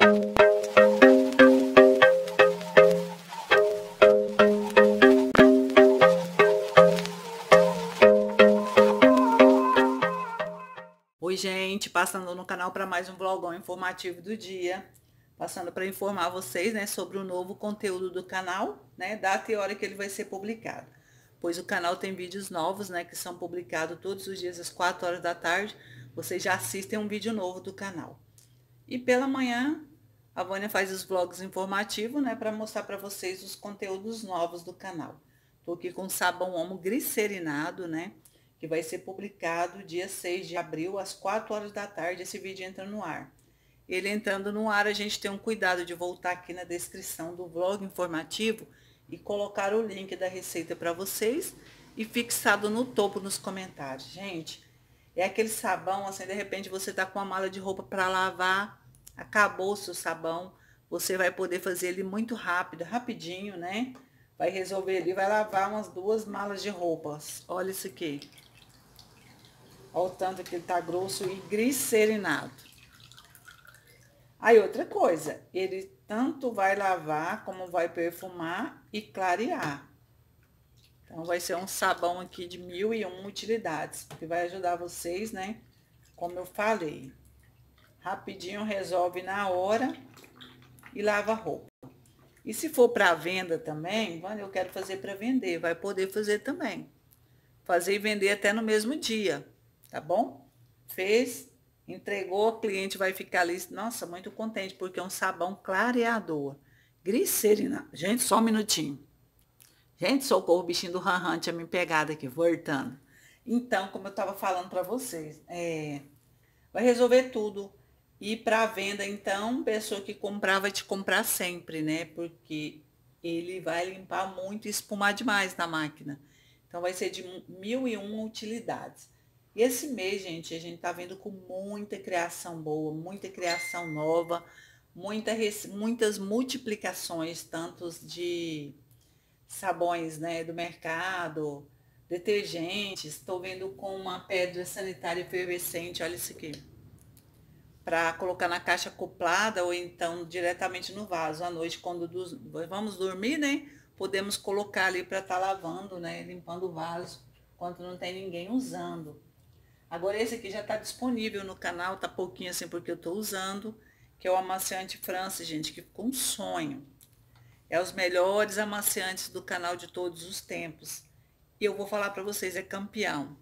Oi, gente, passando no canal para mais um vlogão informativo do dia. Passando para informar vocês, né, sobre o novo conteúdo do canal, né, data e hora que ele vai ser publicado. Pois o canal tem vídeos novos, né, que são publicados todos os dias às 4 horas da tarde. Vocês já assistem um vídeo novo do canal. E pela manhã, a Vânia faz os vlogs informativos, né, para mostrar para vocês os conteúdos novos do canal. Tô aqui com sabão homo glicerinado, né, que vai ser publicado dia 6 de abril, às 4 horas da tarde, esse vídeo entra no ar. Ele entrando no ar, a gente tem um cuidado de voltar aqui na descrição do vlog informativo e colocar o link da receita para vocês e fixado no topo nos comentários. Gente, é aquele sabão, assim, de repente você tá com uma mala de roupa para lavar, acabou o seu sabão, você vai poder fazer ele muito rápido, rapidinho, né? Vai resolver ali, vai lavar umas duas malas de roupas. Olha isso aqui. Olha o tanto que ele tá grosso e glicerinado. Aí, outra coisa, ele tanto vai lavar, como vai perfumar e clarear. Então, vai ser um sabão aqui de mil e uma utilidades, que vai ajudar vocês, né? Como eu falei. Rapidinho resolve na hora e lava a roupa. E se for para venda também, eu quero fazer para vender, vai poder fazer também. Fazer e vender até no mesmo dia tá bom? Fez, entregou, o cliente vai ficar ali, nossa, muito contente, porque é um sabão clareador. Glicerina. Gente, só um minutinho. Gente, socorro, o bichinho do Ranhan tinha me pegado aqui, voltando. Então, como eu estava falando para vocês, é, vai resolver tudo. E para venda, então, pessoa que comprar vai te comprar sempre, né? Porque ele vai limpar muito e espumar demais na máquina. Então, vai ser de mil e uma utilidades. E esse mês, gente, a gente tá vendo com muita criação boa, muita criação nova, muita, muitas multiplicações, tantos de sabões né, do mercado, detergentes. Estou vendo com uma pedra sanitária efervescente, olha isso aqui. Para colocar na caixa acoplada ou então diretamente no vaso. À noite, quando vamos dormir, né? Podemos colocar ali para estar tá lavando, né? Limpando o vaso, enquanto não tem ninguém usando. Agora esse aqui já está disponível no canal, tá pouquinho assim porque eu estou usando, que é o amaciante France, gente, que ficou um sonho. É os melhores amaciantes do canal de todos os tempos. E eu vou falar para vocês, é campeão.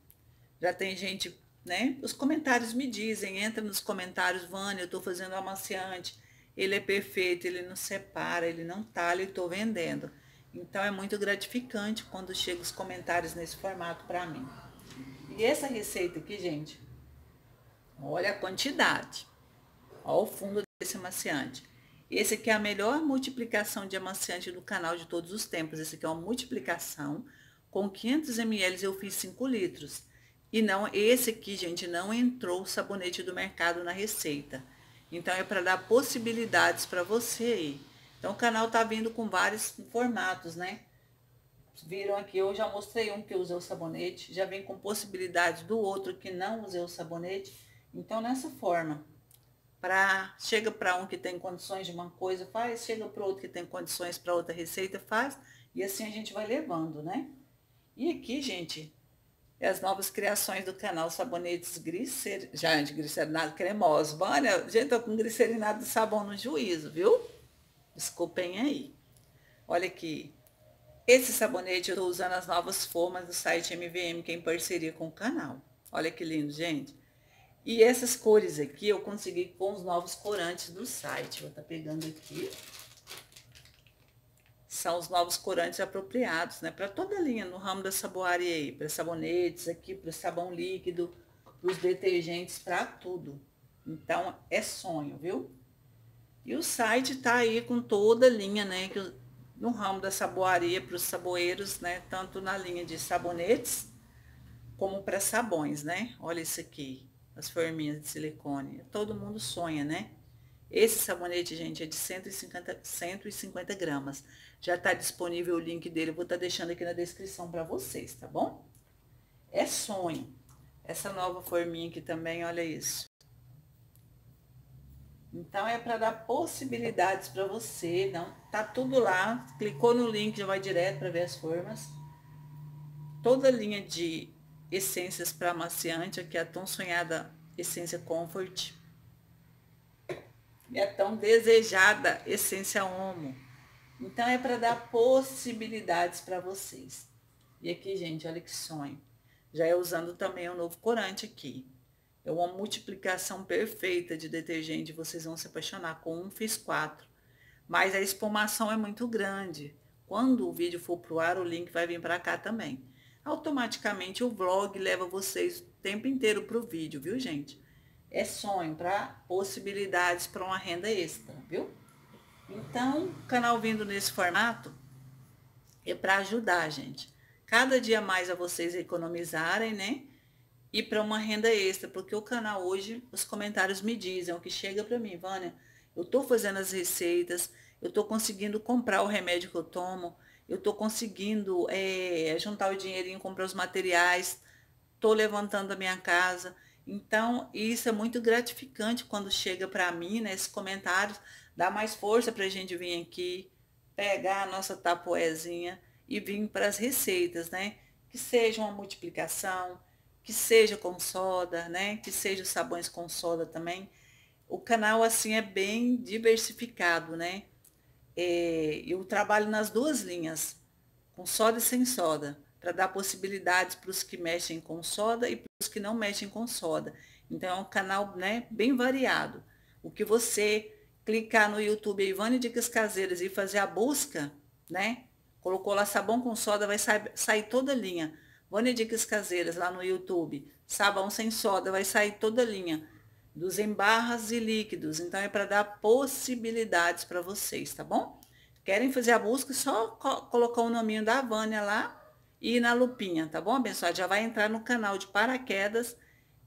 Já tem gente, né? Os comentários me dizem, entra nos comentários, Vânia, eu estou fazendo amaciante, ele é perfeito, ele não separa, ele não talha e estou vendendo. Então é muito gratificante quando chegam os comentários nesse formato para mim. E essa receita aqui, gente, olha a quantidade. Olha o fundo desse amaciante. Esse aqui é a melhor multiplicação de amaciante do canal de todos os tempos. Esse aqui é uma multiplicação. Com 500 ml eu fiz 5 litros. E não, esse aqui, gente, não entrou o sabonete do mercado na receita. Então, é para dar possibilidades para você aí. Então, o canal tá vindo com vários formatos, né? viram aqui, eu já mostrei um que usei o sabonete, já vem com possibilidade do outro que não usei o sabonete. Então, nessa forma, pra, chega para um que tem condições de uma coisa, faz, chega para outro que tem condições para outra receita, faz, e assim a gente vai levando, né? E aqui, gente, é as novas criações do canal Sabonetes Glicer... Gente, glicerinado cremoso. Olha, gente, tô com glicerinado de sabão no juízo, viu? Desculpem aí. Olha aqui, esse sabonete eu estou usando as novas formas do site MVM, que é em parceria com o canal. Olha que lindo, gente. E essas cores aqui eu consegui com os novos corantes do site. Vou estar tá pegando aqui. São os novos corantes apropriados, né? Para toda a linha, no ramo da saboaria aí. Para sabonetes aqui, para sabão líquido, para os detergentes, para tudo. Então, é sonho, viu? E o site tá aí com toda a linha, né? No ramo da saboaria para os saboeiros, né? Tanto na linha de sabonetes como para sabões, né? Olha isso aqui, as forminhas de silicone. Todo mundo sonha, né? Esse sabonete, gente, é de 150, 150 gramas. Já está disponível o link dele, vou estar tá deixando aqui na descrição para vocês, tá bom? É sonho. Essa nova forminha aqui também, olha isso. Então é para dar possibilidades para você, não tá tudo lá, clicou no link já vai direto para ver as formas. Toda a linha de essências para amaciante, aqui é a tão sonhada essência Comfort. A tão desejada essência Homo. Então é para dar possibilidades para vocês. E aqui, gente, olha que sonho. Já é usando também o novo corante aqui. É uma multiplicação perfeita de detergente. Vocês vão se apaixonar. Com um fiz quatro. Mas a espumação é muito grande. Quando o vídeo for pro ar, o link vai vir para cá também. Automaticamente o vlog leva vocês o tempo inteiro pro vídeo, viu, gente? É sonho para possibilidades para uma renda extra, viu? Então, o canal vindo nesse formato é para ajudar, gente. Cada dia mais a vocês economizarem, né? e para uma renda extra, porque o canal hoje, os comentários me dizem, o que chega para mim, Vânia, eu estou fazendo as receitas, eu estou conseguindo comprar o remédio que eu tomo, eu estou conseguindo é, juntar o dinheirinho, comprar os materiais, estou levantando a minha casa. Então, isso é muito gratificante quando chega para mim, né, esses comentários, dá mais força para a gente vir aqui, pegar a nossa tapoezinha e vir para as receitas, né? Que seja uma multiplicação, que seja com soda, né? Que seja os sabões com soda também. O canal, assim, é bem diversificado, né? É, eu trabalho nas duas linhas, com soda e sem soda, para dar possibilidades para os que mexem com soda e para os que não mexem com soda. Então, é um canal né, bem variado. O que você clicar no YouTube Ivane Dicas Caseiras e fazer a busca, né? Colocou lá sabão com soda, vai sair, sair toda a linha Vânia Dicas Caseiras lá no YouTube. Sabão sem soda, vai sair toda a linha dos embarras e líquidos. Então é para dar possibilidades para vocês, tá bom? Querem fazer a busca, só co colocar o nominho da Vânia lá e na lupinha, tá bom, abençoado? Já vai entrar no canal de paraquedas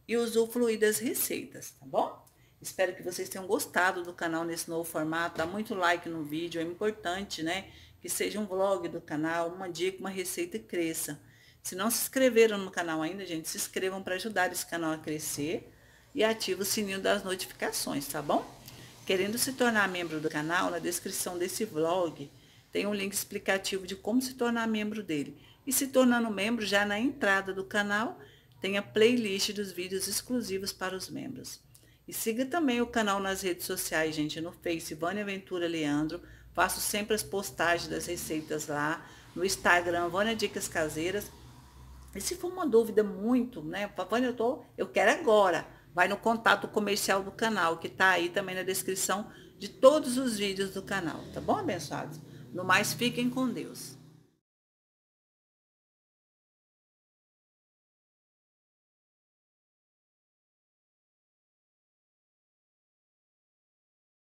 e usufruir das receitas, tá bom? Espero que vocês tenham gostado do canal nesse novo formato. Dá muito like no vídeo, é importante, né? Que seja um vlog do canal, uma dica, uma receita cresça. Se não se inscreveram no canal ainda, gente, se inscrevam para ajudar esse canal a crescer e ative o sininho das notificações, tá bom? Querendo se tornar membro do canal, na descrição desse vlog tem um link explicativo de como se tornar membro dele. E se tornando membro, já na entrada do canal, tem a playlist dos vídeos exclusivos para os membros. E siga também o canal nas redes sociais, gente, no Face, Vânia Ventura Leandro. Faço sempre as postagens das receitas lá. No Instagram, Vânia Dicas Caseiras e se for uma dúvida muito, né? Papai, eu, tô, eu quero agora. Vai no contato comercial do canal, que está aí também na descrição de todos os vídeos do canal. Tá bom, abençoados? No mais, fiquem com Deus.